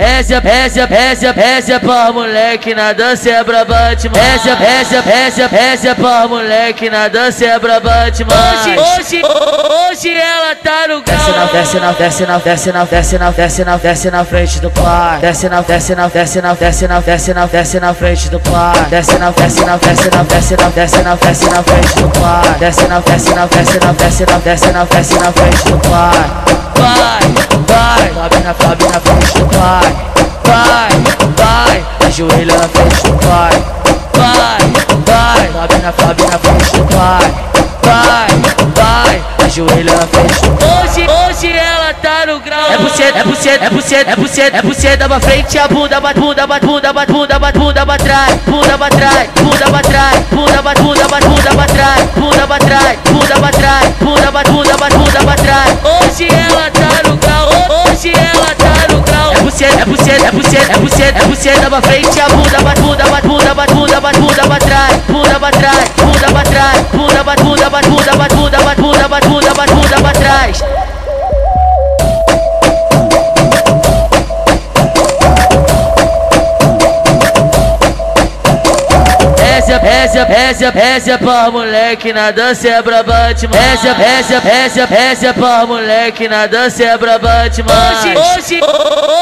Essa, essa, essa, essa pra moleque na dança é brabante, mano. Essa, essa, essa, essa pra moleque na dança é brabante, mano. Hoje, hoje, hoje ela tá no grau. Desce na, desce na, desce na, desce na, desce na, desce na frente do pai. Desce na, desce na, desce na, desce na, desce na, desce na frente do pai. Desce na, desce na, desce na, desce na, desce na, desce na frente do pai. Desce na, desce na, desce na, desce na, desce na, desce na frente do pai. Vai, vai, sobe na, sobe na na, sobe na frente pai, vai, vai, ajoelha na frente. Hoje, hoje ela tá no grau. É buceta, é buceta, é buceta, é buceta, é buceta pra frente, a bunda, bate, bunda, bate, bunda, bate, bunda, bate, bunda, bate trás, bunda, bate trás, bunda, bate trás, bunda, bate, bunda, bate, bunda, bate trás, bunda, bate trás, bunda, bate trás, bunda, bate, bunda, bate, bunda, bate trás. Buceta, é buceta, é buceta, é buceta, é buceta pra frente, a bunda, bate, bunda, bate, bunda, bate, bunda, bate, bunda, bate trás, bunda, bate trás, Essa, essa, essa, pra moleque na dança é brabante, mano. Essa, essa, essa, essa pra moleque na dança é brabante, mano. Hoje, hoje,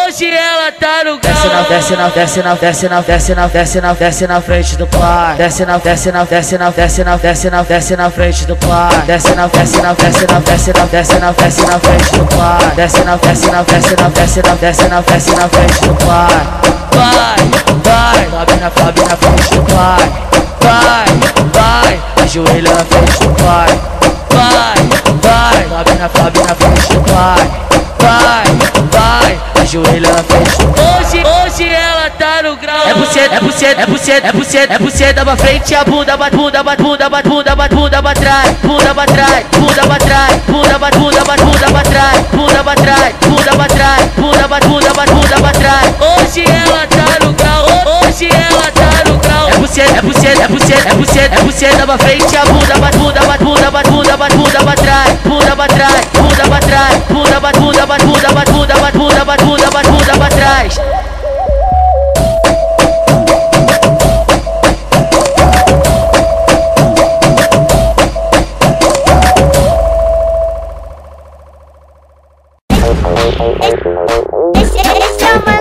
hoje ela tá no grau. Desce na, desce na, desce na, desce na, desce na, desce na frente do pai. Desce na, desce na, desce na, desce na, desce na, desce na frente do pai. Desce na, desce na, desce na, desce na, desce na, desce na frente do pai. Desce na, desce na, desce na, desce na, desce na, desce na frente do pai. Vai, vai, sobe na, sobe na frente do pai ajoelha na frente pai, vai, vai, sobe na, sobe na frente do pai, vai, vai, ajoelha na frente. Hoje, hoje ela tá no grau. É buceta, é buceta, é buceta, é buceta, é buceta pra frente, a bunda, bate, bunda, bate, bunda, bate, bunda, bate, bunda, bate trás, bunda, bate trás, bunda, bate trás, bunda, bate, bunda, você, é você, é você pra frente, a bunda, bate, bunda, bate, bunda, bate, bunda, bate, bunda pra trás, bunda pra trás, bunda pra trás, bunda, bate, bunda, bate, bunda, bate, bunda, bate, bunda, bate, bunda, bate, bunda pra trás. Esse, esse é o